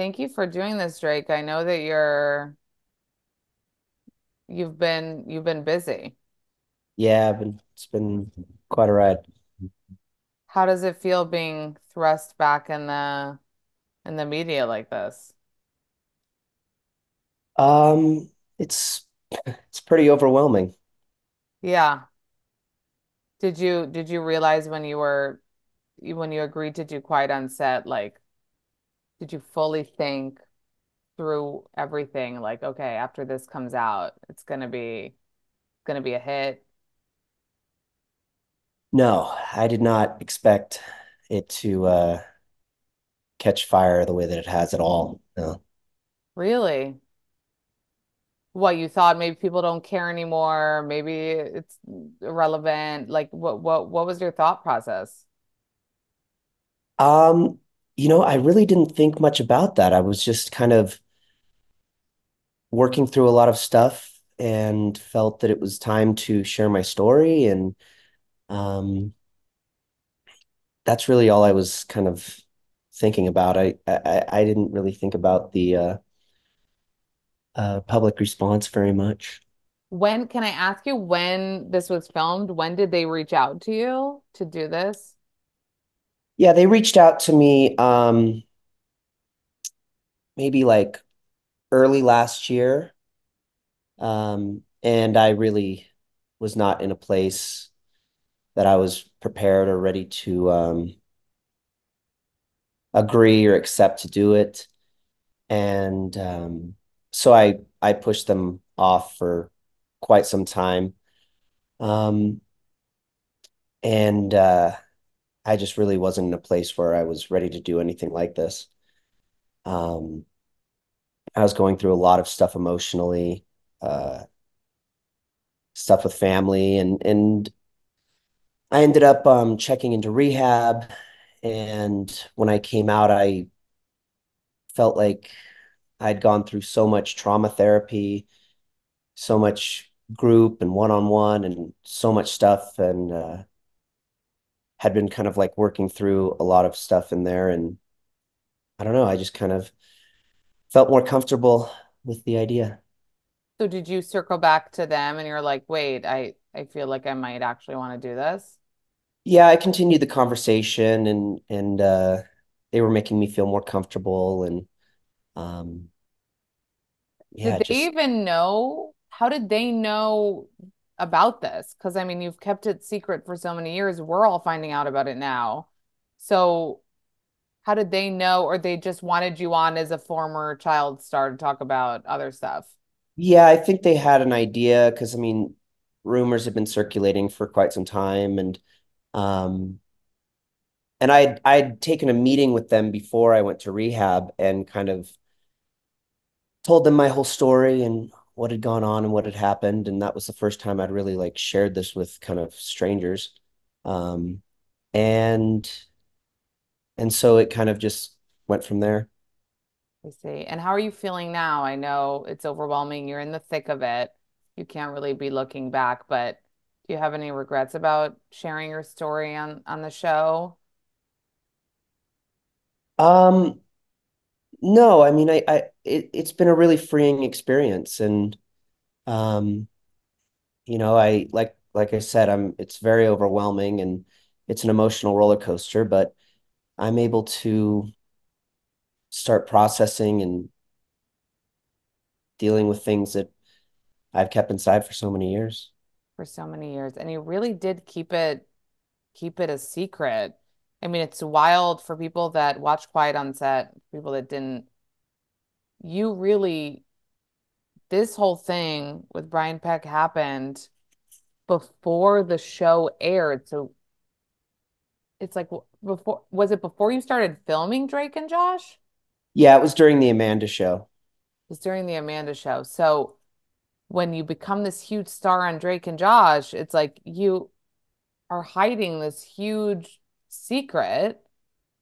Thank you for doing this, Drake. I know that you're you've been you've been busy. Yeah, but it's been quite a ride. How does it feel being thrust back in the in the media like this? Um, it's it's pretty overwhelming. Yeah. Did you did you realize when you were when you agreed to do Quiet on Set, like did you fully think through everything like, okay, after this comes out, it's gonna be gonna be a hit? No, I did not expect it to uh catch fire the way that it has at all. No. Really? What you thought maybe people don't care anymore, maybe it's irrelevant. Like what what what was your thought process? Um, you know, I really didn't think much about that. I was just kind of working through a lot of stuff and felt that it was time to share my story and um that's really all I was kind of thinking about. I I, I didn't really think about the uh uh, public response very much. When can I ask you when this was filmed? When did they reach out to you to do this? Yeah, they reached out to me um, maybe like early last year. Um, and I really was not in a place that I was prepared or ready to um, agree or accept to do it. And um, so I I pushed them off for quite some time. Um, and uh, I just really wasn't in a place where I was ready to do anything like this. Um, I was going through a lot of stuff emotionally, uh, stuff with family, and and I ended up um, checking into rehab. And when I came out, I felt like I'd gone through so much trauma therapy, so much group and one-on-one, and so much stuff, and uh, had been kind of like working through a lot of stuff in there. And I don't know, I just kind of felt more comfortable with the idea. So did you circle back to them and you're like, wait, I I feel like I might actually want to do this? Yeah, I continued the conversation and and uh they were making me feel more comfortable and um yeah, Did they just even know? How did they know about this? Because I mean, you've kept it secret for so many years. We're all finding out about it now. So how did they know, or they just wanted you on as a former child star to talk about other stuff? yeah, I think they had an idea because I mean rumors have been circulating for quite some time and um and I'd I'd taken a meeting with them before I went to rehab and kind of told them my whole story and what had gone on and what had happened and that was the first time I'd really like shared this with kind of strangers um and and so it kind of just went from there I see. And how are you feeling now? I know it's overwhelming. You're in the thick of it. You can't really be looking back, but do you have any regrets about sharing your story on on the show? um no I mean I I it, it's been a really freeing experience and um you know I like like I said I'm it's very overwhelming and it's an emotional roller coaster but I'm able to start processing and dealing with things that I've kept inside for so many years. for so many years. And you really did keep it keep it a secret. I mean, it's wild for people that watch Quiet on Set, people that didn't. You really, this whole thing with Brian Peck happened before the show aired. So it's like before, was it before you started filming Drake and Josh? Yeah, it was during the Amanda show. It was during the Amanda show. So when you become this huge star on Drake and Josh, it's like you are hiding this huge secret.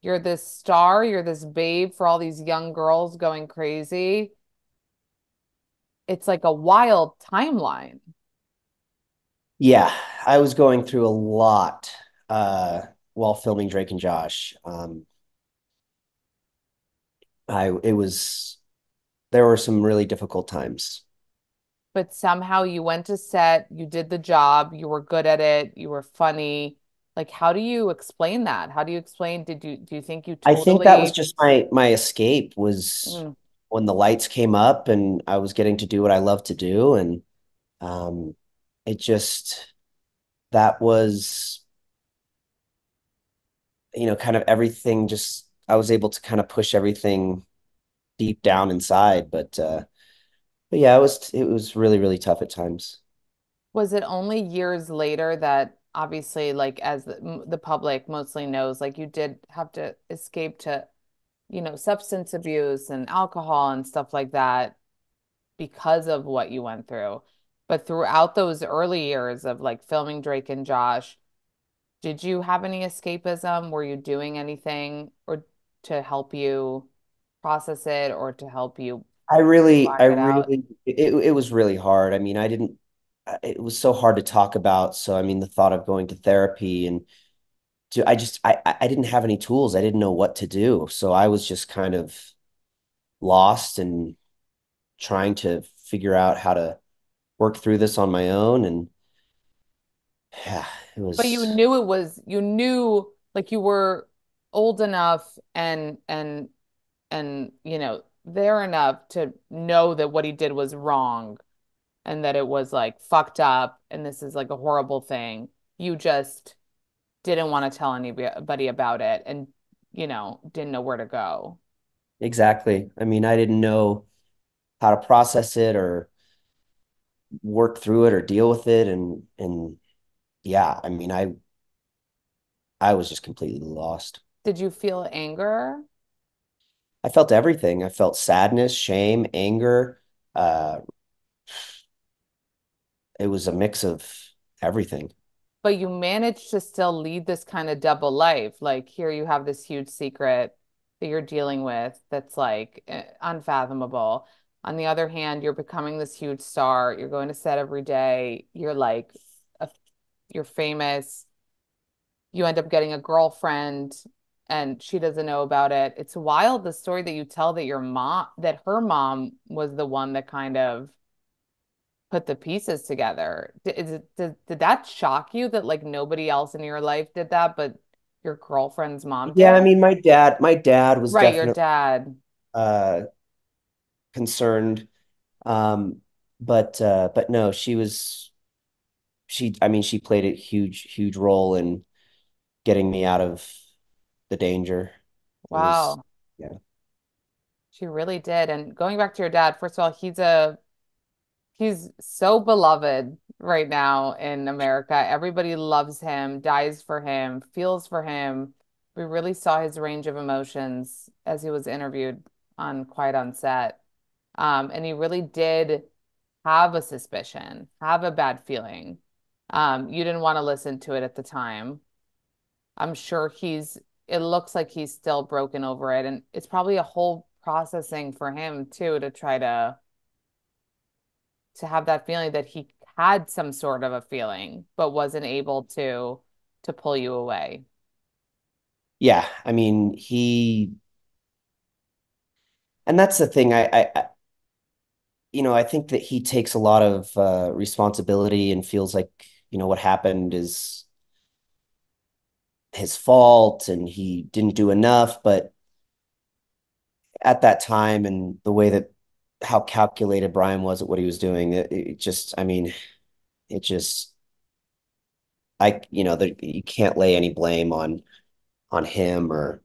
You're this star, you're this babe for all these young girls going crazy. It's like a wild timeline. Yeah, I was going through a lot uh while filming Drake and Josh. Um I it was there were some really difficult times. but somehow you went to set, you did the job, you were good at it, you were funny. Like, how do you explain that? How do you explain, did you do you think you I think that was just my my escape was mm. when the lights came up and I was getting to do what I love to do and um it just that was you know kind of everything just I was able to kind of push everything deep down inside but uh but yeah it was it was really really tough at times. was it only years later that obviously like as the, the public mostly knows, like you did have to escape to, you know, substance abuse and alcohol and stuff like that because of what you went through. But throughout those early years of like filming Drake and Josh, Did you have any escapism? Were you doing anything or to help you process it or to help you I really, I it really, it, it was really hard. I mean, I didn't, it was so hard to talk about. So, I mean, the thought of going to therapy and to, I just, I, I didn't have any tools. I didn't know what to do. So I was just kind of lost and trying to figure out how to work through this on my own. And yeah, it was But you knew it was you knew like you were old enough and and and you know there enough to know that what he did was wrong and that it was like fucked up and this is like a horrible thing. You just didn't want to tell anybody about it and you know didn't know where to go. exactly. I mean, I didn't know how to process it or work through it or deal with it. And, and yeah, I mean, I, I was just completely lost. Did you feel anger? I felt everything. I felt sadness, shame, anger. Uh, it was a mix of everything. but you manage to still lead this kind of double life. Like here you have this huge secret that you're dealing with that's like eh, unfathomable. On the other hand, you're becoming this huge star. You're going to set every day. You're like a, you're famous. You end up getting a girlfriend and she doesn't know about it. It's wild the story that you tell that your mom that her mom was the one that kind of put the pieces together. Did, did, did that shock you that like nobody else in your life did that, but your girlfriend's mom Yeah, I mean, my dad, my dad was Right, your dad. uh concerned. Um, but uh, but no, she was she. I mean, she played a huge, huge role in getting me out of the danger. It was, Wow, yeah, she really did. And going back to your dad, first of all, he's a he's so beloved right now in America. Everybody loves him, dies for him, feels for him. We really saw his range of emotions as he was interviewed on Quiet on Set. Um, and he really did have a suspicion, have a bad feeling. Um, you didn't want to listen to it at the time. I'm sure he's, it looks like he's still broken over it. And it's probably a whole processing for him too to try to to have that feeling that he had some sort of a feeling, but wasn't able to to pull you away. yeah. I mean, he, and that's the thing. I, I, I you know, I think that he takes a lot of uh, responsibility and feels like you know what happened is his fault and he didn't do enough. But at that time and the way that how calculated Brian was at what he was doing, it, it just, I mean, it just, I, you know, the, you can't lay any blame on on him or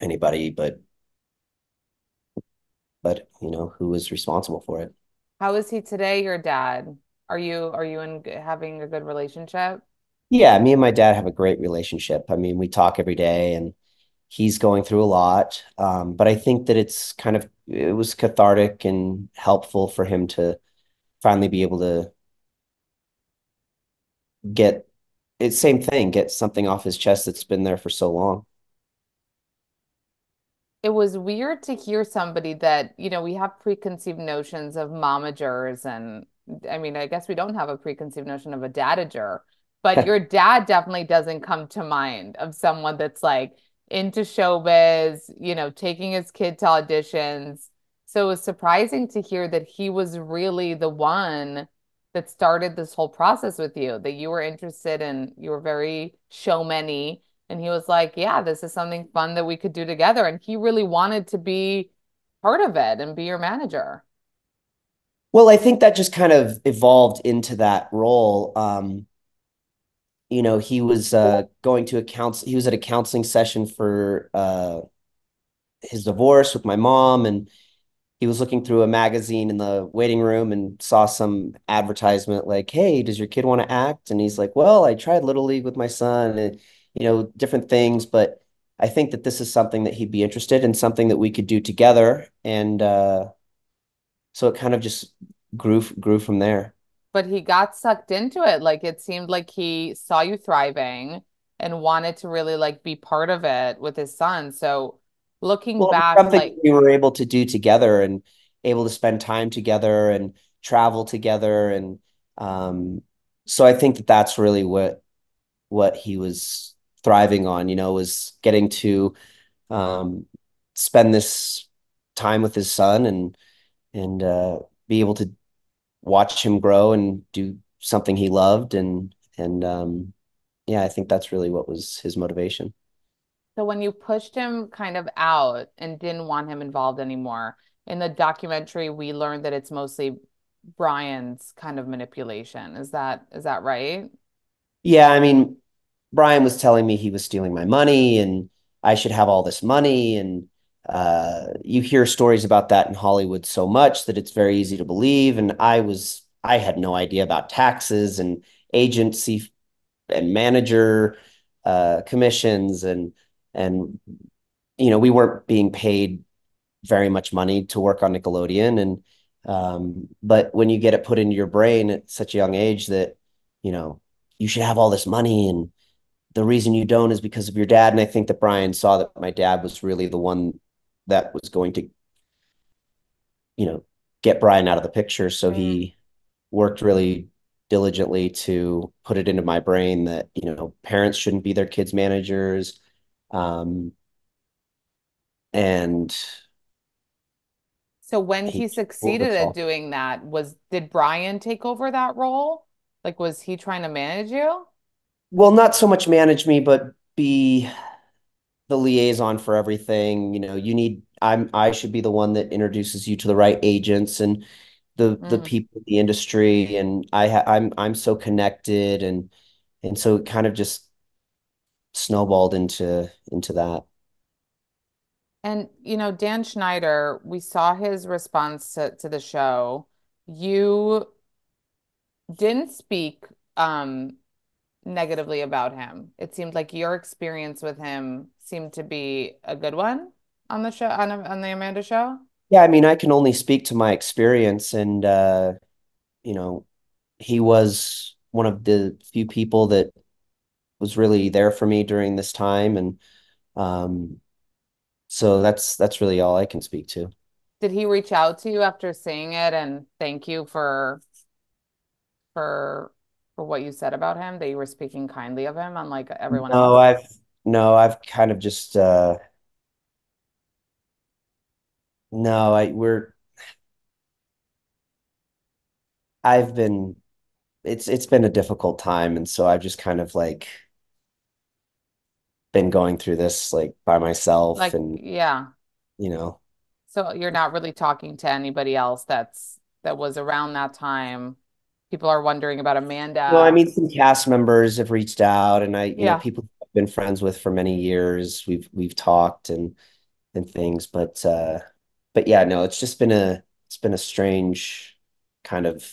anybody, but but you know who was responsible for it. How is he today, your dad? Are you are you in having a good relationship? Yeah, me and my dad have a great relationship. I mean, we talk every day, and he's going through a lot. Um, but I think that it's kind of it was cathartic and helpful for him to finally be able to get it's same thing, get something off his chest that's been there for so long. It was weird to hear somebody that, you know, we have preconceived notions of momagers and I mean, I guess we don't have a preconceived notion of a dadager, but your dad definitely doesn't come to mind of someone that's like into showbiz, you know, taking his kid to auditions. So it was surprising to hear that he was really the one that started this whole process with you, that you were interested in, you were very showmany. And he was like, Yeah, this is something fun that we could do together. And he really wanted to be part of it and be your manager. Well, I think that just kind of evolved into that role. Um, you know, he was uh, going to a counsel. He was at a counseling session for uh, his divorce with my mom, and he was looking through a magazine in the waiting room and saw some advertisement like, "Hey, does your kid want to act?" And he's like, "Well, I tried Little League with my son, and you know, different things, but I think that this is something that he'd be interested in, something that we could do together." And uh, so it kind of just grew grew from there. But he got sucked into it. Like it seemed like he saw you thriving and wanted to really like be part of it with his son. So looking Well, back, something like we were able to do together and able to spend time together and travel together. And um, so I think that that's really what what he was thriving on, you know, was getting to um, spend this time with his son and and uh, be able to watch him grow and do something he loved. And and um, yeah, I think that's really what was his motivation. So when you pushed him kind of out and didn't want him involved anymore, in the documentary we learned that it's mostly Brian's kind of manipulation. Is that is that right? Yeah, I mean, Brian was telling me he was stealing my money and I should have all this money. And uh, you hear stories about that in Hollywood so much that it's very easy to believe. And I was, I had no idea about taxes and agency and manager uh, commissions and, and, you know, we weren't being paid very much money to work on Nickelodeon. And, um, but when you get it put into your brain at such a young age that, you know, you should have all this money and the reason you don't is because of your dad. And I think that Brian saw that my dad was really the one that was going to, you know, get Brian out of the picture. So Mm. he worked really diligently to put it into my brain that, you know, parents shouldn't be their kids' managers. Um, and So when he he succeeded at doing that, was did Brian take over that role? Like was he trying to manage you? Well, not so much manage me, but be the liaison for everything. You know, you need I'm I should be the one that introduces you to the right agents and the the Mm. people in the industry and I ha I'm I'm so connected and and so it kind of just snowballed into into that. And you know, Dan Schneider, we saw his response to, to the show. You didn't speak um negatively about him. It seemed like your experience with him seemed to be a good one on the show on, on the Amanda show. Yeah, I mean, I can only speak to my experience and uh, you know, he was one of the few people that was really there for me during this time and um so that's that's really all I can speak to. Did he reach out to you after seeing it and thank you for for for what you said about him, that you were speaking kindly of him unlike everyone No, else? I've no, I've kind of just uh no, I we're I've been it's it's been a difficult time and so I've just kind of like been going through this like by myself Like, and yeah. you know. So you're not really talking to anybody else that's that was around that time. People are wondering about No, I mean some cast members have reached out and I, you know, people I've been friends with for many years. We've we've talked and and things, but uh but yeah, no, it's just been a it's been a strange kind of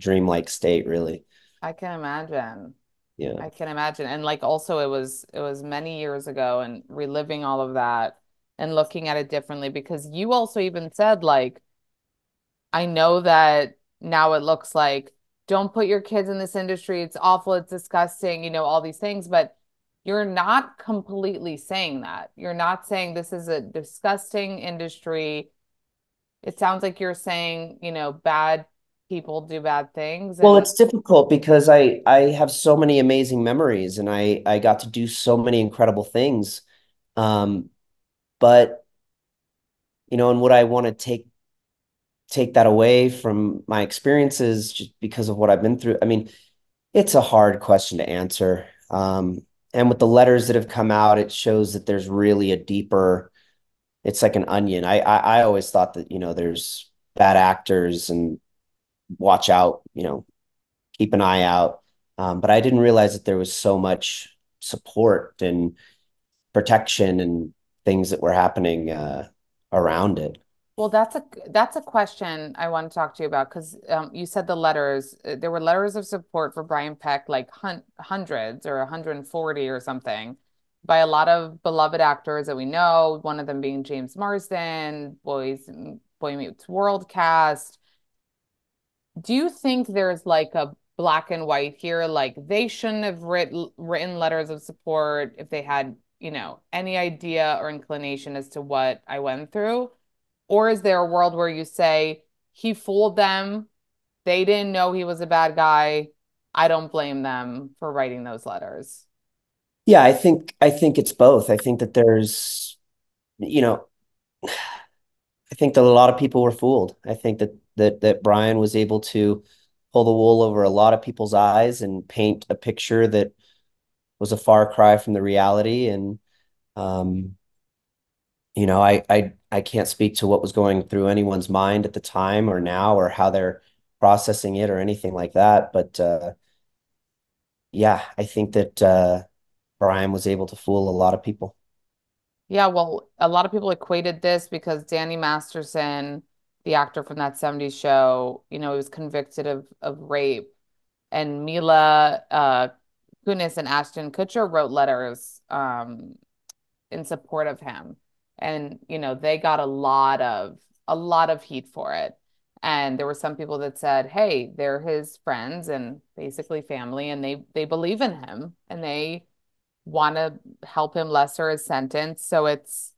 dreamlike state, really. I can imagine. Yeah. I can imagine. And like also it was it was many years ago and reliving all of that and looking at it differently because you also even said like I know that now it looks like don't put your kids in this industry. It's awful, it's disgusting, you know, all these things, but you're not completely saying that. You're not saying this is a disgusting industry. It sounds like you're saying, you know, bad people do bad things Well, it's difficult because I I have so many amazing memories and I I got to do so many incredible things Um, but you know, and would I want to take take that away from my experiences just because of what I've been through? I mean, it's a hard question to answer. Um, and with the letters that have come out, it shows that there's really a deeper, it's like an onion. I, I, I always thought that, you know, there's bad actors and watch out, you know, keep an eye out. Um, but I didn't realize that there was so much support and protection and things that were happening uh, around it. Well, that's a that's a question I want to talk to you about because um, you said the letters. uh, There were letters of support for Brian Peck, like hun hundreds or 140 or something, by a lot of beloved actors that we know. One of them being James Marsden, Boys Boy Meets World cast. Do you think there's like a black and white here? Like they shouldn't have writ written letters of support if they had, you know, any idea or inclination as to what I went through? Or is there a world where you say he fooled them? They didn't know he was a bad guy. I don't blame them for writing those letters. Yeah, I think I think it's both. I think that there's, you know, I think that a lot of people were fooled. I think that that that Brian was able to pull the wool over a lot of people's eyes and paint a picture that was a far cry from the reality. And um, you know, I I I can't speak to what was going through anyone's mind at the time or now or how they're processing it or anything like that. But uh, yeah, I think that uh, Brian was able to fool a lot of people. Yeah, well, a lot of people equated this because Danny Masterson, the actor from that 70s show, you know, he was convicted of of rape. And Mila uh, Kunis and Ashton Kutcher wrote letters um, in support of him. And, you know, they got a lot of a lot of heat for it. And there were some people that said, "Hey, they're his friends and basically family, and they they believe in him and they want to help him lesser his sentence." So it's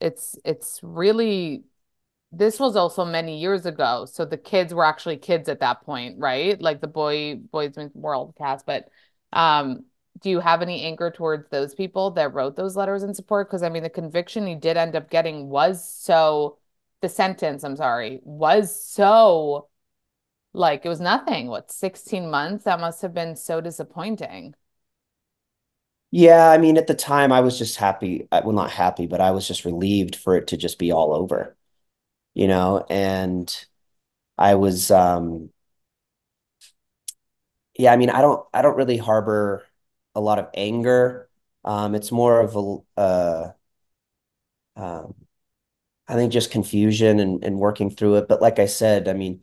it's it's really this was also many years ago. So the kids were actually kids at that point, right? Like the boy Boys World cast. But um, do you have any anger towards those people that wrote those letters in support? Because I mean, the conviction he did end up getting was so, the sentence, I'm sorry, was so like it was nothing. What, 16 months? That must have been so disappointing. Yeah, I mean, at the time, I was just happy. uh, Well, not happy, but I was just relieved for it to just be all over, you know? And I was, um, yeah, I mean, I don't, I don't really harbor a lot of anger. Um, it's more of a, uh, um, I think just confusion and, and working through it. But like I said, I mean,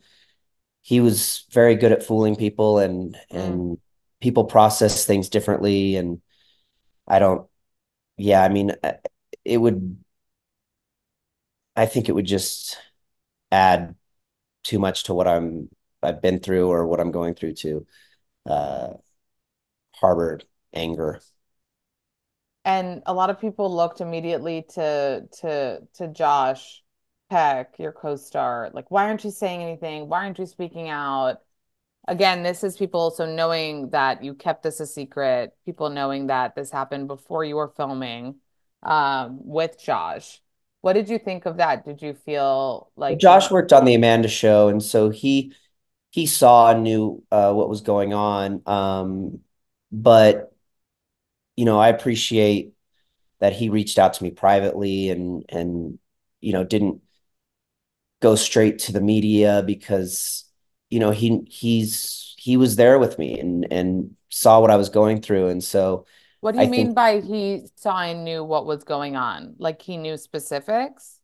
he was very good at fooling people and, Mm. and people process things differently. And I don't, yeah, I mean, uh, it would, I think it would just add too much to what I'm I've been through or what I'm going through to uh harbor anger. And a lot of people looked immediately to to to Josh Peck, your co-star. Like, why aren't you saying anything? Why aren't you speaking out? Again, this is people also knowing that you kept this a secret, people knowing that this happened before you were filming um, with Josh. What did you think of that? Did you feel like Josh worked on the Amanda show and so he he saw and knew uh what was going on. Um but you know, I appreciate that he reached out to me privately and and you know, didn't go straight to the media because you know, he he's he was there with me and and saw what I was going through and so what do I you mean think by he saw and knew what was going on? Like he knew specifics?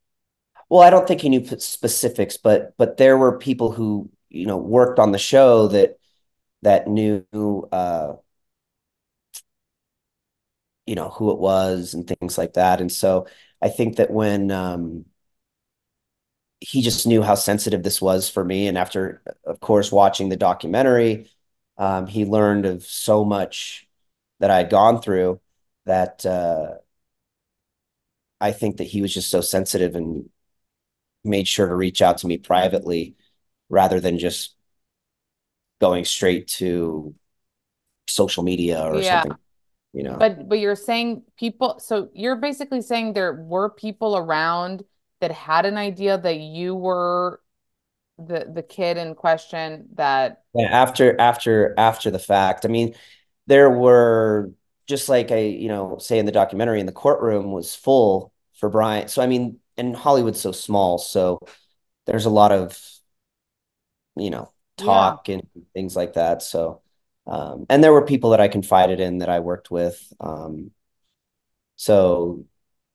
Well, I don't think he knew specifics, but but there were people who, you know, worked on the show that that knew uh, you know, who it was and things like that. And so I think that when um he just knew how sensitive this was for me, and after, of course, watching the documentary, um, he learned of so much that I had gone through that uh I think that he was just so sensitive and made sure to reach out to me privately rather than just going straight to social media or Yeah. something. You know. But but you're saying people, so you're basically saying there were people around that had an idea that you were the the kid in question that Yeah, after after after the fact. I mean, there were just like I, you know, say in the documentary, in the courtroom was full for Brian. So I mean, and Hollywood's so small, so there's a lot of, you know, yeah. talk and things like that. So um, and there were people that I confided in that I worked with. Um, so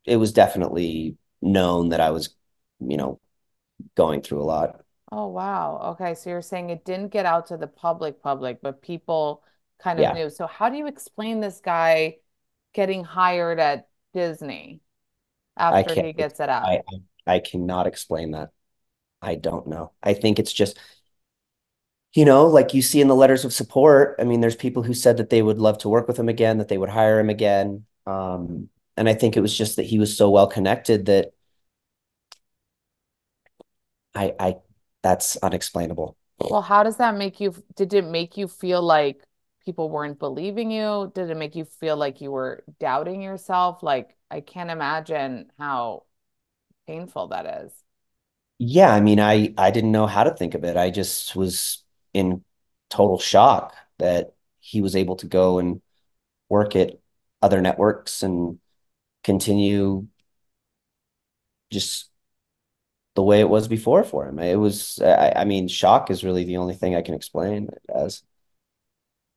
it was definitely known that I was, you know, going through a lot. Oh wow. Okay, so you're saying it didn't get out to the public public, but people kind of Yeah, knew. So how do you explain this guy getting hired at Disney I after he gets it out? I, I, I cannot explain that. I don't know. I think it's just, you know, like you see in the letters of support. I mean, there's people who said that they would love to work with him again, that they would hire him again. Um, and I think it was just that he was so well connected that I, I, that's unexplainable. Well, how does that make you? Did it make you feel like people weren't believing you? Did it make you feel like you were doubting yourself? Like, I can't imagine how painful that is. Yeah, I mean, I, I didn't know how to think of it. I just was in total shock that he was able to go and work at other networks and continue just the way it was before for him. It was, I, I mean, shock is really the only thing I can explain it as.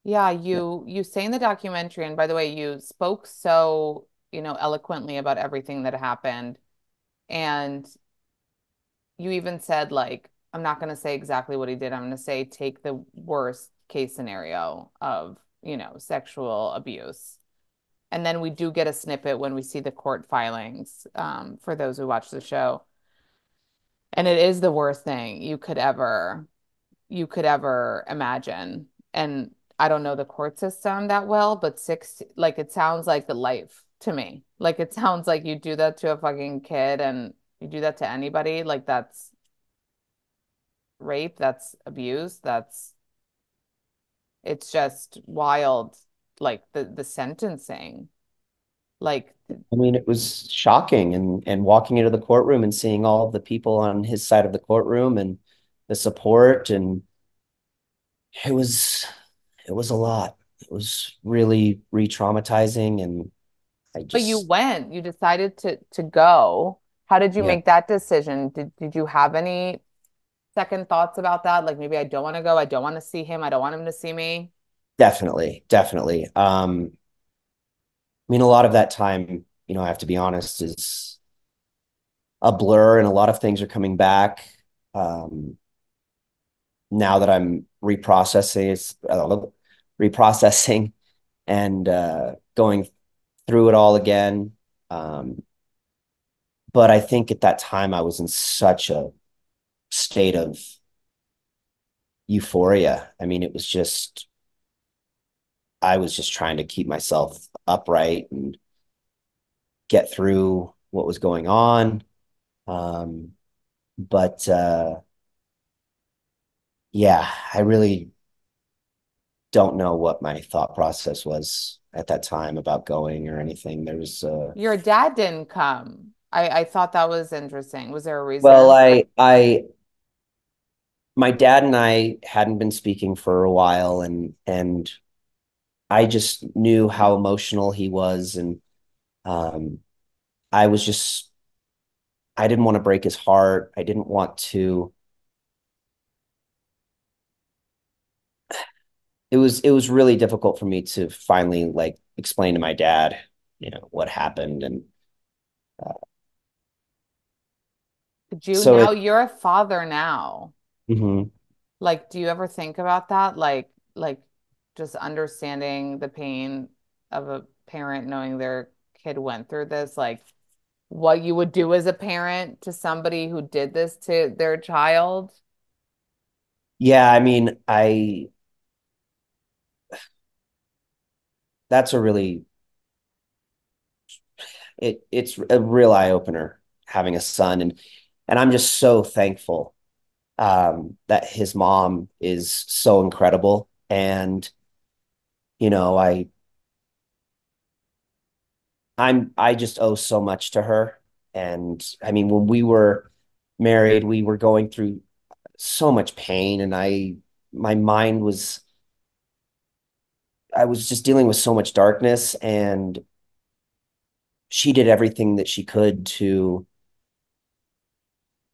Yeah, you you say in the documentary, and by the way, you spoke so, you know, eloquently about everything that happened. And you even said, like, I'm not going to say exactly what he did. I'm going to say take the worst case scenario of, you know, sexual abuse. And then we do get a snippet when we see the court filings, um, for those who watch the show. And it is the worst thing you could ever you could ever imagine. And I don't know the court system that well, but six, like it sounds like the life to me. Like it sounds like you do that to a fucking kid and you do that to anybody. Like that's rape, that's abuse, that's it's just wild. Like the the sentencing. Like I mean, it was shocking and and walking into the courtroom and seeing all the people on his side of the courtroom and the support and it was it was a lot. It was really re-traumatizing and I But you went, you decided to to go. How did you yeah, make that decision? Did did you have any second thoughts about that? Like maybe I don't want to go, I don't want to see him, I don't want him to see me. definitely, definitely. Um, I mean, a lot of that time, you know, I have to be honest, is a blur and a lot of things are coming back. Um, now that I'm reprocessing, it's uh, reprocessing and uh, going through it all again. Um, but I think at that time I was in such a state of euphoria. I mean, it was just, I was just trying to keep myself upright and get through what was going on. Um, but uh, yeah, I really don't know what my thought process was at that time about going or anything. There was uh Your dad didn't come. I I thought that was interesting. Was there a reason? well. I I my dad and I hadn't been speaking for a while and and I just knew how emotional he was and um I was just I didn't want to break his heart. I didn't want to it was it was really difficult for me to finally like explain to my dad, you know, what happened and uh, you so now it you're a father now. Mhm. Like, do you ever think about that? Like like just understanding the pain of a parent knowing their kid went through this, like what you would do as a parent to somebody who did this to their child? Yeah, I mean, I that's a really it it's a real eye opener having a son and and I'm just so thankful um that his mom is so incredible. And you know I I'm I just owe so much to her. And I mean, when we were married, we were going through so much pain. And I my mind was I was just dealing with so much darkness. And she did everything that she could to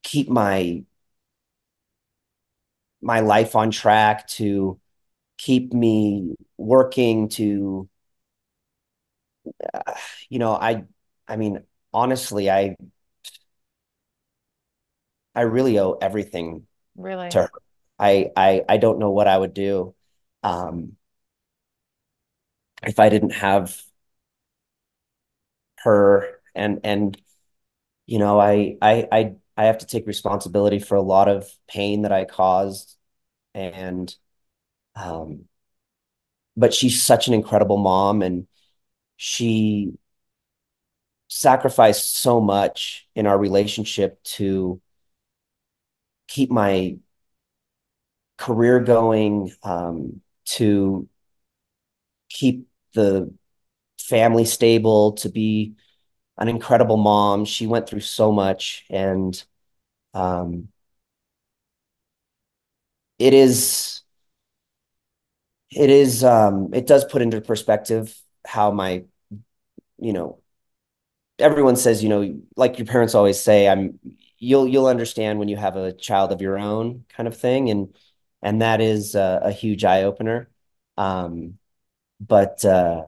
keep my my life on track to keep me working to uh, you know i i mean honestly i i really owe everything really? to her. I i i don't know what i would do um if i didn't have her. And and you know i i i i have to take responsibility for a lot of pain that i caused and um but she's such an incredible mom and she sacrificed so much in our relationship to keep my career going, um, to keep the family stable, to be an incredible mom. She went through so much, and um, it is, it is, um, it does put into perspective how my, you know, everyone says, you know, like your parents always say, I'm you'll you'll understand when you have a child of your own kind of thing, and and that is a, a huge eye opener. Um, but uh,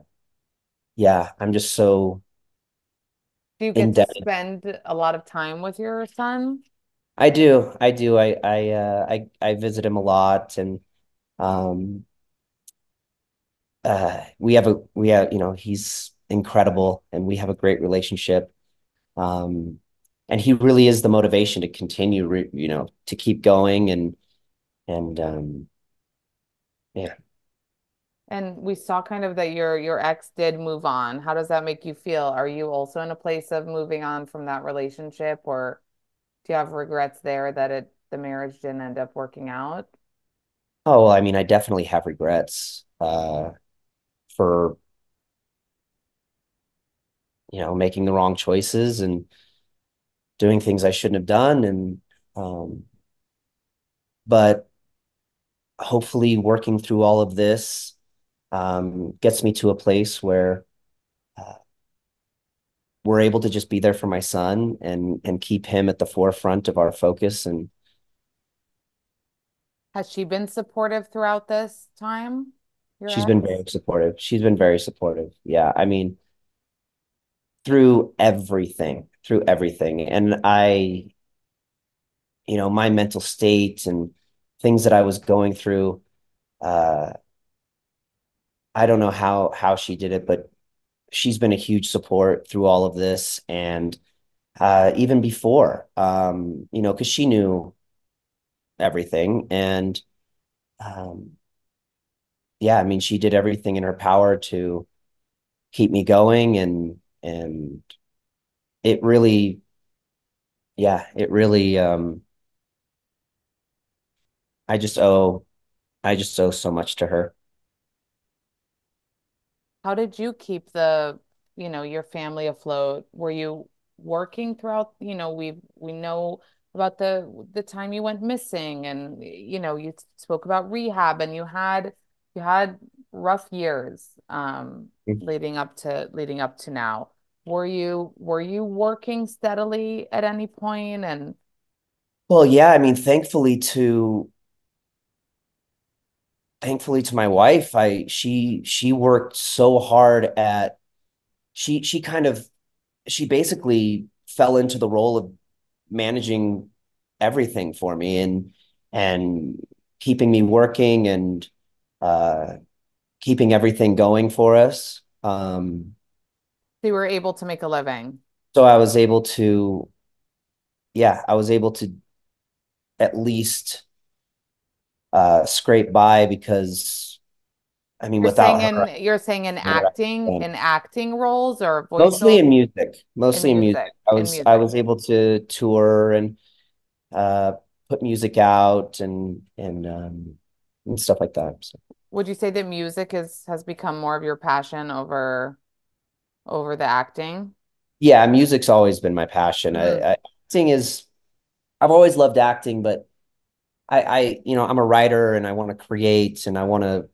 yeah, I'm just so Do you get to spend a lot of time with your son? I do, I do. I I uh, I I visit him a lot, and um, uh, we have a we have you know he's incredible, and we have a great relationship. Um, and he really is the motivation to continue, you know, to keep going and and um, yeah. And we saw kind of that your your ex did move on. How does that make you feel? Are you also in a place of moving on from that relationship, or do you have regrets there that it the marriage didn't end up working out? Oh, I mean, I definitely have regrets uh, for, you know, making the wrong choices and doing things I shouldn't have done. And, um, but hopefully working through all of this um, gets me to a place where uh, we're able to just be there for my son and and keep him at the forefront of our focus. And Has she been supportive throughout this time, she's been very supportive. She's been very supportive. Yeah. I mean, through everything, through everything. And I, you know, my mental state and things that I was going through. Uh, I don't know how how she did it, but she's been a huge support through all of this, and uh, even before, um, you know, because she knew everything, and um, yeah, I mean, she did everything in her power to keep me going, and and it really, yeah, it really, um, I just owe, I just owe so much to her. How did you keep the, you know, your family afloat? Were you working throughout, you know, we we know about the the time you went missing and you know, you spoke about rehab and you had you had rough years um leading up to leading up to now. Were you were you working steadily at any point and Well, yeah, I mean, thankfully to thankfully to my wife, I she she worked so hard at she she kind of she basically fell into the role of managing everything for me and and keeping me working and uh keeping everything going for us. Um you were able to make a living? so I was able to yeah, I was able to at least uh scrape by because I mean You're saying without her in you're saying in I acting in acting roles or Mostly voiceover in music. Mostly in music. music I was I was able to tour and uh put music out and and um and stuff like that. So Would you say that music is has become more of your passion over over the acting? Yeah, music's always been my passion. I, hmm I acting is I've always loved acting, but I, I, you know, I'm a writer and I want to create and I want to,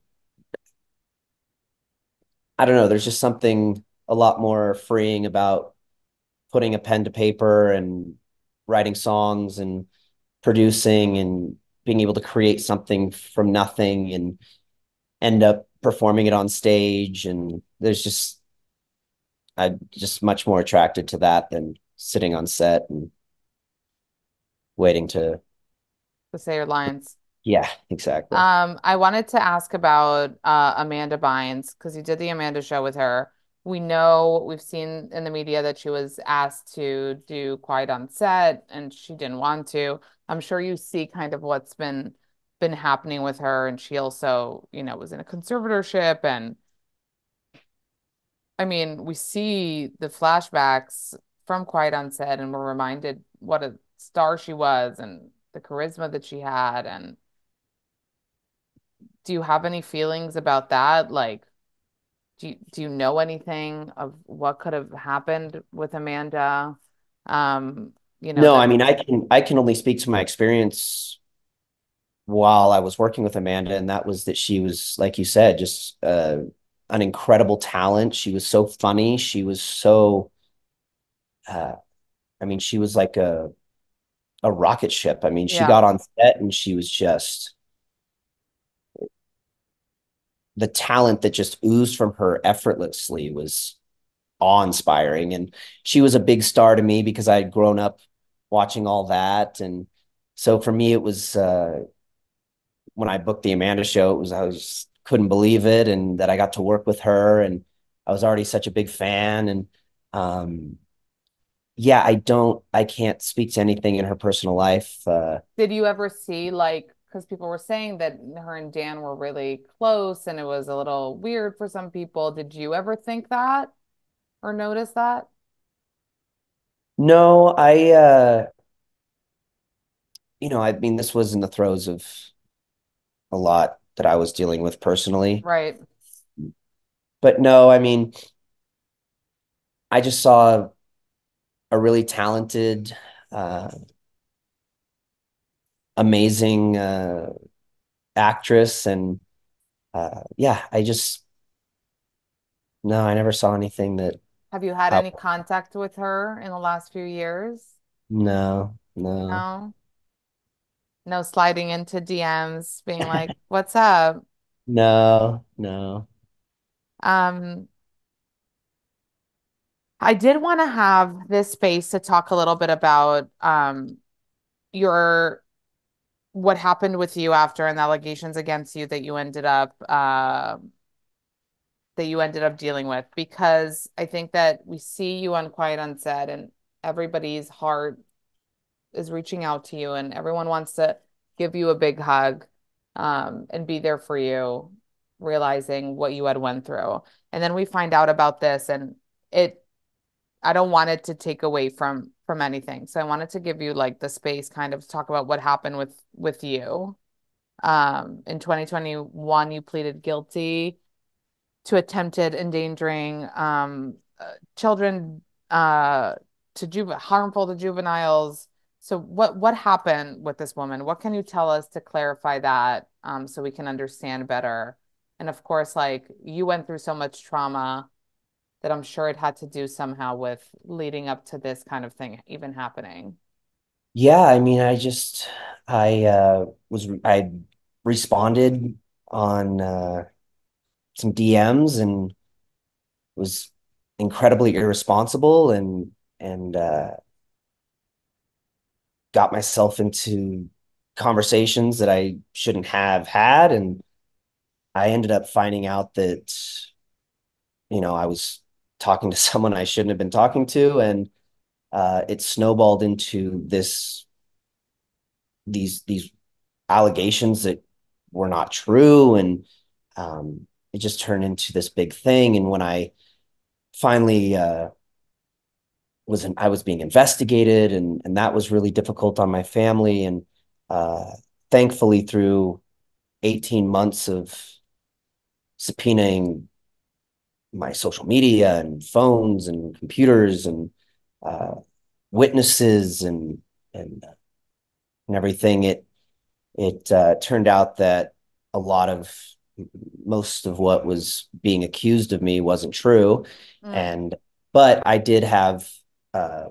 I don't know, there's just something a lot more freeing about putting a pen to paper and writing songs and producing and being able to create something from nothing and end up performing it on stage. And there's just, I'm just much more attracted to that than sitting on set and waiting to, To say your lines. yeah, exactly. Um, I wanted to ask about uh, Amanda Bynes because you did the Amanda show with her. We know we've seen in the media that she was asked to do Quiet on Set and she didn't want to. I'm sure you see kind of what's been been happening with her, and she also, you know, was in a conservatorship. And I mean, we see the flashbacks from Quiet on Set, and we're reminded what a star she was and the charisma that she had. And do you have any feelings about that? Like, do you, do you know anything of what could have happened with Amanda? Um, you know, No, that I mean, I can I can only speak to my experience while I was working with Amanda, and that was that she was, like you said, just uh, an incredible talent. She was so funny. She was so, uh, I mean, she was like a a rocket ship. I mean, she yeah. got on set and she was just the talent that just oozed from her effortlessly was awe-inspiring. And she was a big star to me because I had grown up watching all that. And so for me, it was uh, when I booked the Amanda show, it was I was couldn't believe it, and that I got to work with her, and I was already such a big fan, and um, yeah, I don't, I can't speak to anything in her personal life. Uh, Did you ever see like because people were saying that her and Dan were really close and it was a little weird for some people. Did you ever think that or notice that? no, I, uh, you know, I mean, this was in the throes of a lot that I was dealing with personally, Right. but no, I mean, I just saw a really talented, uh, amazing uh, actress, and uh, yeah, I just no, I never saw anything that. Have you had any contact with her in the last few years? no, no, No. No sliding into DMs being like, "What's up?" no, no. Um, I did want to have this space to talk a little bit about um your what happened with you after and the allegations against you that you ended up uh, that you ended up dealing with because I think that we see you on Quiet Set and everybody's heart is reaching out to you and everyone wants to give you a big hug um, and be there for you, realizing what you had went through. And then we find out about this and it I don't want it to take away from from anything. So I wanted to give you like the space kind of talk about what happened with with you. Um, in 2021, you pleaded guilty to attempted endangering um, uh, children uh, to juve harmful to juveniles. So what what happened with this woman? What can you tell us to clarify that um, so we can understand better? And of course, like you went through so much trauma that I'm sure it had to do somehow with leading up to this kind of thing even happening. Yeah, I mean, I just I uh, was I responded on uh, some DMs and was incredibly irresponsible and and uh, got myself into conversations that I shouldn't have had. And I ended up finding out that, you know, I was talking to someone I shouldn't have been talking to. And uh, it snowballed into this, these, these allegations that were not true. And um, it just turned into this big thing. And when I finally, uh, was in, I was being investigated and and that was really difficult on my family and uh, thankfully through 18 months of subpoenaing my social media and phones and computers and uh, witnesses and and and everything, it it uh, turned out that a lot of most of what was being accused of me wasn't true, Mm. and but I did have uh,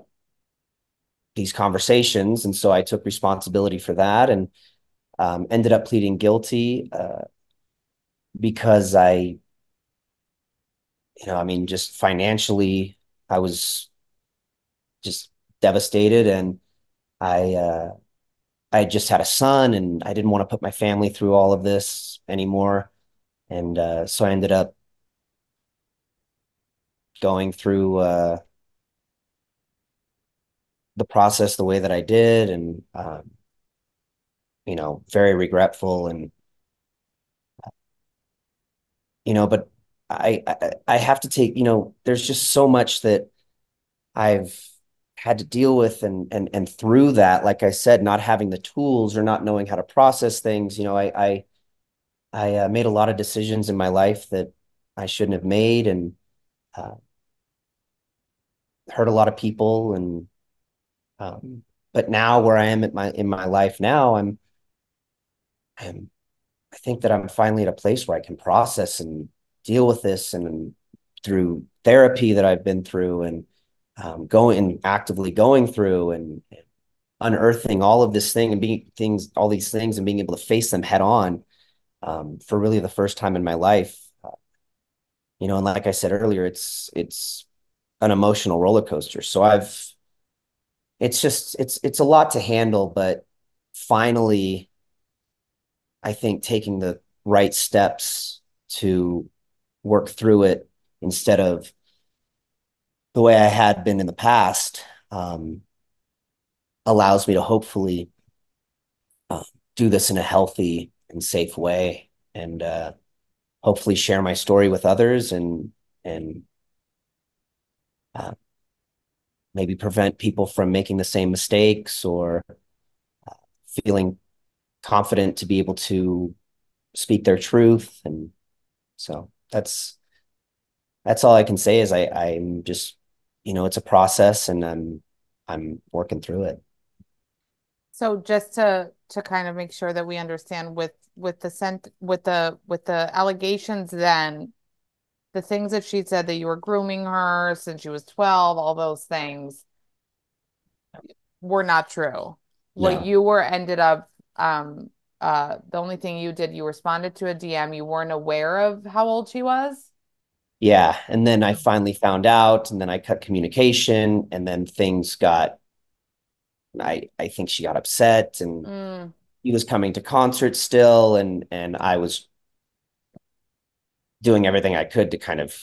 these conversations, and so I took responsibility for that and um, ended up pleading guilty uh, because I, you know, I mean, just financially, I was just devastated, and I uh, I just had a son, and I didn't want to put my family through all of this anymore, and uh, so I ended up going through uh, the process the way that I did, and um, you know, very regretful and you know, but I, I I have to take, you know, there's just so much that I've had to deal with and and and through that, like I said, not having the tools or not knowing how to process things, you know, I I I uh, made a lot of decisions in my life that I shouldn't have made and uh, hurt a lot of people and um, but now where I am at my in my life now, I'm I'm I think that I'm finally at a place where I can process and deal with this and through therapy that I've been through and um, going actively going through and unearthing all of this thing and being things, all these things and being able to face them head on um, for really the first time in my life. Uh, you know, and like I said earlier, it's it's an emotional roller coaster. So I've it's just it's it's a lot to handle, but finally I think taking the right steps to work through it instead of the way I had been in the past um, allows me to hopefully uh, do this in a healthy and safe way and uh, hopefully share my story with others and and uh, maybe prevent people from making the same mistakes or uh, feeling confident to be able to speak their truth and so that's that's all I can say is I I'm just you know it's a process and I'm I'm working through it. So just to to kind of make sure that we understand with with the sent with the with the allegations then the things that she said that you were grooming her since she was 12, all those things were not true. What you were ended up um uh the only thing you did you responded to a DM, you weren't aware of how old she was? Yeah, and then I finally found out and then I cut communication and then things got I I think she got upset and Mm, he was coming to concerts still and and I was doing everything I could to kind of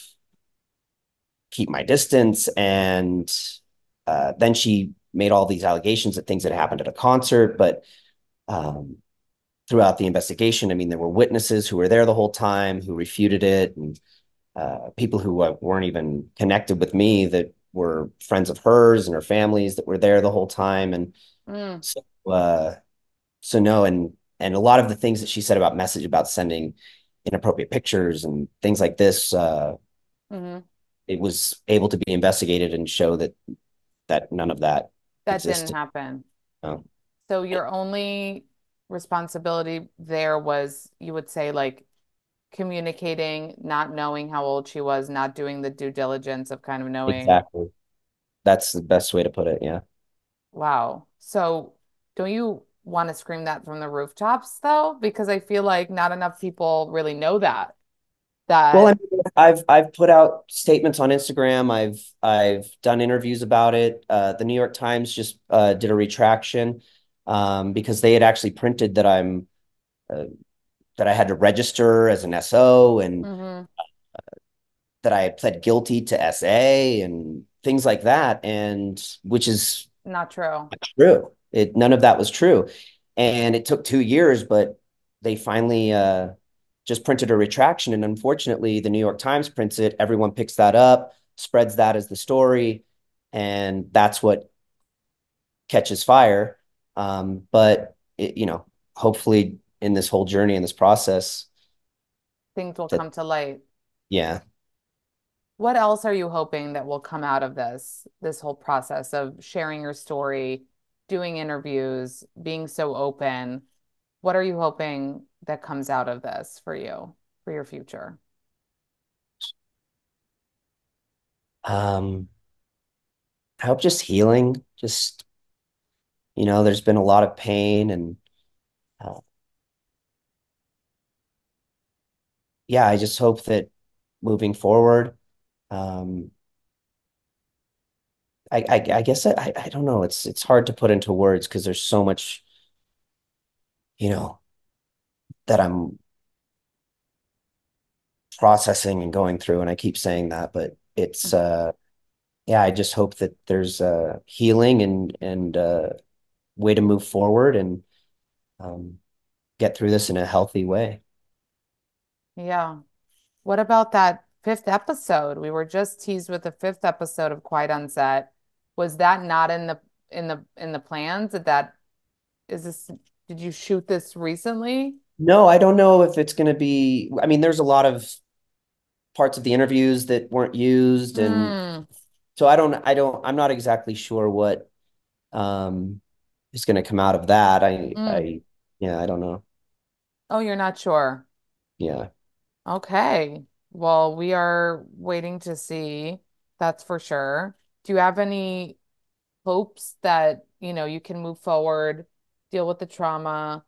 keep my distance and uh, then she made all these allegations that things had happened at a concert but um, throughout the investigation I mean there were witnesses who were there the whole time who refuted it and uh, people who uh, weren't even connected with me that were friends of hers and her families that were there the whole time and mm, so uh, so no and and a lot of the things that she said about message about sending inappropriate pictures and things like this uh, hmm it was able to be investigated and show that that none of that That didn't happen. no. So your only responsibility there was, you would say, like communicating, not knowing how old she was, not doing the due diligence of kind of knowing, exactly that's the best way to put it yeah wow. So don't you want to scream that from the rooftops though? Because I feel like not enough people really know that. well I That, mean, I've I've put out statements on Instagram I've I've done interviews about it uh, the New York Times just uh, did a retraction um, because they had actually printed that I'm uh, that I had to register as an SO and hmm that I pled guilty to SA and things like that, and which is not true. true. It none of that was true, and it took two years, but they finally uh, just printed a retraction, and unfortunately, the New York Times prints it. Everyone picks that up, spreads that as the story, and that's what catches fire. Um, but it, you know, hopefully, in this whole journey in this process, Things will that come to light. yeah, what else are you hoping that will come out of this this whole process of sharing your story, doing interviews, being so open? What are you hoping that comes out of this for you, for your future? Um, I hope just healing, just, you know, there's been a lot of pain and uh, yeah, I just hope that moving forward, um, I, I, I guess I, I don't know. It's it's hard to put into words because there's so much, you know, that I'm processing and going through, and I keep saying that, but it's uh yeah, I just hope that there's uh healing and and uh way to move forward and um get through this in a healthy way. Yeah. What about that fifth episode? We were just teased with the fifth episode of Quiet on Set. Was that not in the in the in the plans? Did that is this did you shoot this recently? No, I don't know if it's going to be. I mean, there's a lot of parts of the interviews that weren't used, and Mm, so I don't. I don't. I'm not exactly sure what um is going to come out of that. I. mm. I. Yeah, I don't know. Oh, you're not sure. Yeah. Okay. Well, we are waiting to see. That's for sure. Do you have any hopes that, you know, you can move forward, deal with the trauma,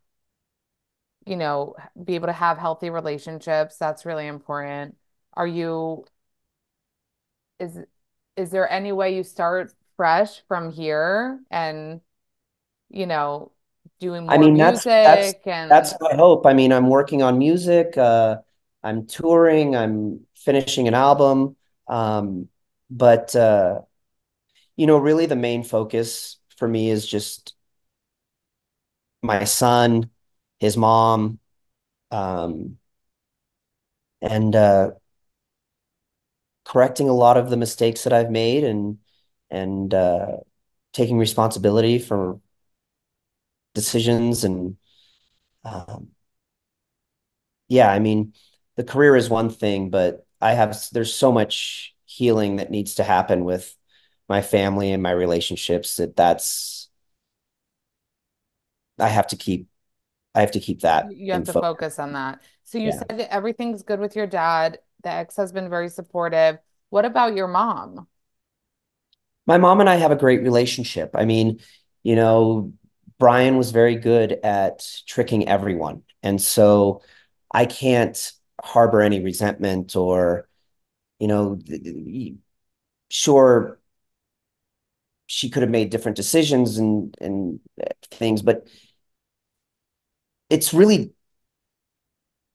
you know, be able to have healthy relationships? That's really important. Are you, is is there any way you start fresh from here and, you know, doing I more mean, that's that's music that's my hope. I mean, I'm working on music. Uh, I'm touring. I'm finishing an album. Um, but uh, you know, really, the main focus for me is just my son, his mom, um, and uh, correcting a lot of the mistakes that I've made, and and uh, taking responsibility for decisions and um, yeah, I mean, the career is one thing, but I have there's so much healing that needs to happen with my family and my relationships that that's I have to keep I have to keep that you have to focus. focus on that. So you Yeah. said that everything's good with your dad. The ex has been very supportive. What about your mom? My mom and I have a great relationship. I mean, you know, Brian was very good at tricking everyone. And so I can't harbor any resentment or, you know, sure she could have made different decisions and and things, but it's really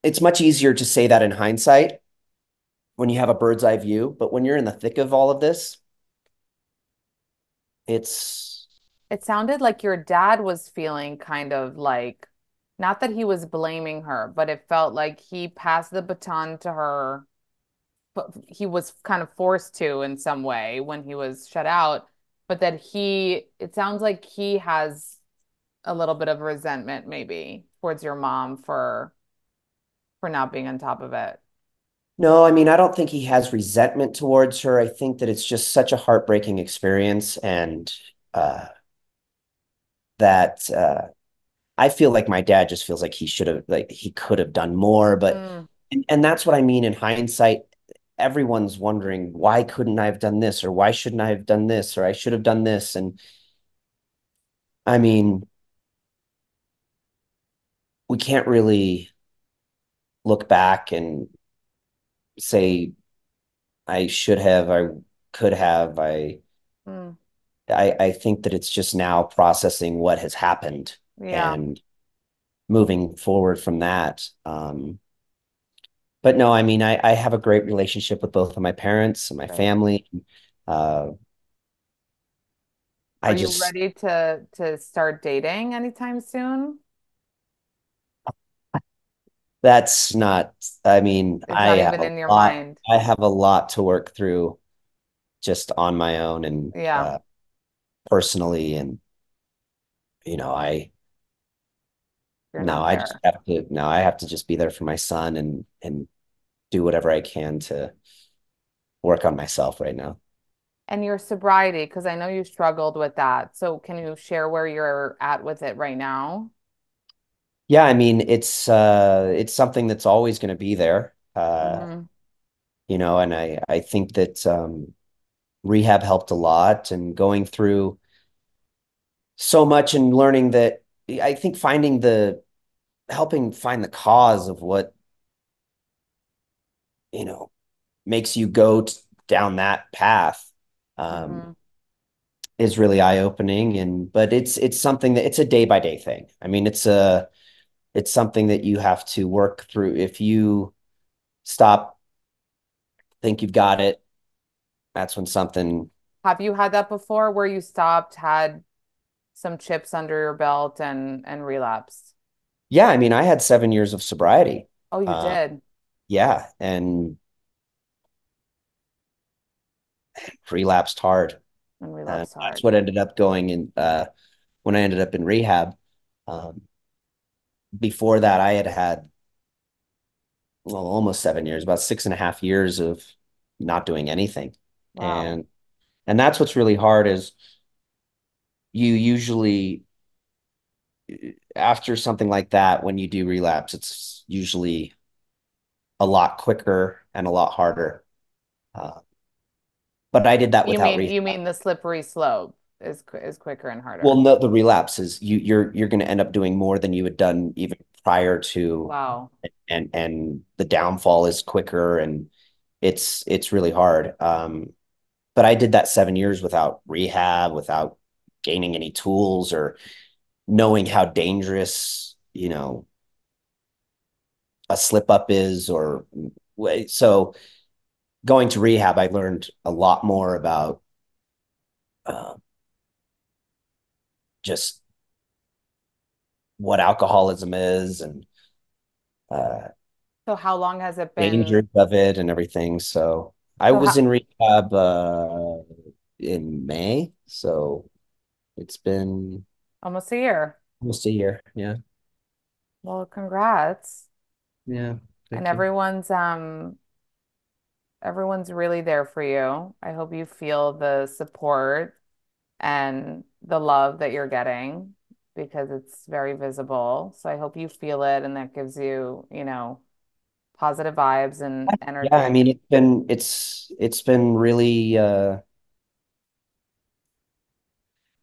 it's much easier to say that in hindsight when you have a bird's eye view, but when you're in the thick of all of this, it's It sounded like your dad was feeling kind of like, not that he was blaming her, but it felt like he passed the baton to her, but he was kind of forced to in some way when he was shut out. But that he, it sounds like he has a little bit of resentment maybe towards your mom for for not being on top of it. no, I mean, I don't think he has resentment towards her. I think that it's just such a heartbreaking experience and uh that uh I feel like my dad just feels like he should have like he could have done more, but Mm, and, and that's what I mean in hindsight. Everyone's wondering why couldn't I have done this or why shouldn't I have done this or I should have done this. And I mean, we can't really look back and say I should have, I could have, I mm, I I think that it's just now processing what has happened yeah, and moving forward from that. Um, but no, I mean, I, I have a great relationship with both of my parents and my right. family. Uh, Are I you just, ready to to start dating anytime soon? that's not, I mean, It's I have a in your lot, mind. I have a lot to work through just on my own and Yeah, uh, personally. And, you know, I, you're no, I just have to, no, I have to just be there for my son and, and do whatever I can to, work on myself right now. And your sobriety, because I know you struggled with that. So can you share where you're at with it right now? Yeah, I mean, it's uh it's something that's always going to be there. Uh, hmm you know, and I I think that um rehab helped a lot and going through so much and learning that I think finding the helping find the cause of what, you know, makes you go t- down that path um hmm is really eye-opening and but it's it's something that it's a day by day thing. I mean, it's a it's something that you have to work through. If you stop, think you've got it, that's when something Have you had that before where you stopped, had some chips under your belt and and relapsed? Yeah, I mean, I had seven years of sobriety. Oh, you Uh, did yeah, and relapsed hard. and And relapsed that's what ended up going in uh, when I ended up in rehab. Um, before that, I had had well, almost seven years, about six and a half years of not doing anything. Wow. And and that's what's really hard is you usually after something like that, when you do relapse, it's usually a lot quicker and a lot harder. Uh, but I did that You without mean rehab. you mean the slippery slope is is quicker and harder Well, no, the relapse is you you're you're going to end up doing more than you had done even prior to, Wow. and and the downfall is quicker and it's it's really hard. Um, but I did that seven years without rehab, without gaining any tools or knowing how dangerous, you know, a slip up is or so going to rehab, I learned a lot more about uh, just what alcoholism is and uh, So how long has it been? dangers of it and everything. So I So was how, in rehab uh, in May, so it's been almost a year. almost a year. Yeah, Well, congrats. yeah. And you. everyone's um everyone's really there for you. I hope you feel the support and the love that you're getting because it's very visible. So I hope you feel it and that gives you, you know, positive vibes and energy. Yeah, I mean it's been it's it's been really uh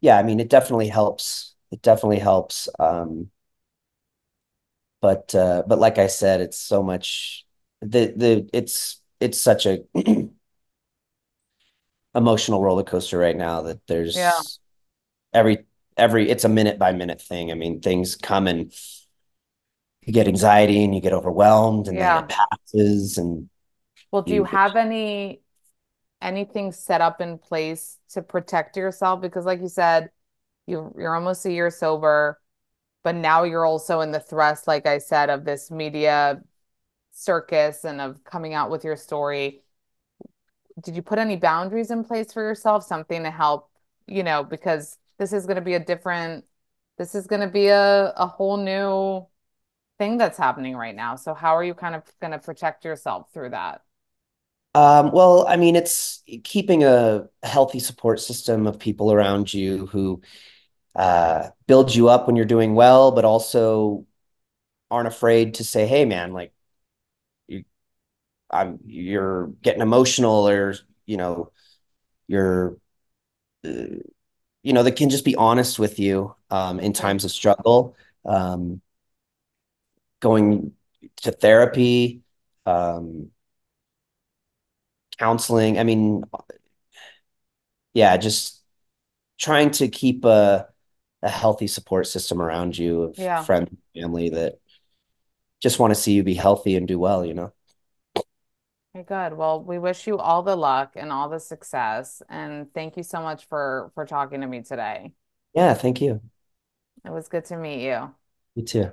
yeah, I mean it definitely helps. It definitely helps. Um but uh but like I said, it's so much the the it's it's such a emotional roller coaster right now that there's Yeah. there's every every it's a minute by minute thing. I mean, things come and you get anxiety and you get overwhelmed and then it passes and Well, do you you have any anything set up in place to protect yourself? Because like you said, you you're almost a year sober, but now you're also in the thrust, like I said, of this media circus and of coming out with your story. Did you put any boundaries in place for yourself? Something to help, you know, because this is going to be a different, this is going to be a, a whole new thing that's happening right now. So how are you kind of going to protect yourself through that? um well, I mean, it's keeping a healthy support system of people around you who uh build you up when you're doing well, but also aren't afraid to say, "Hey man, like you I'm you're getting emotional or, you know, you're uh, you know, that can just be honest with you um, in times of struggle. Um, going to therapy, um, counseling. I mean, yeah, just trying to keep a, a healthy support system around you of Yeah. friends, family that just want to see you be healthy and do well, you know? Good. Well, we wish you all the luck and all the success. And thank you so much for for talking to me today. Yeah, thank you. It was good to meet you. You too.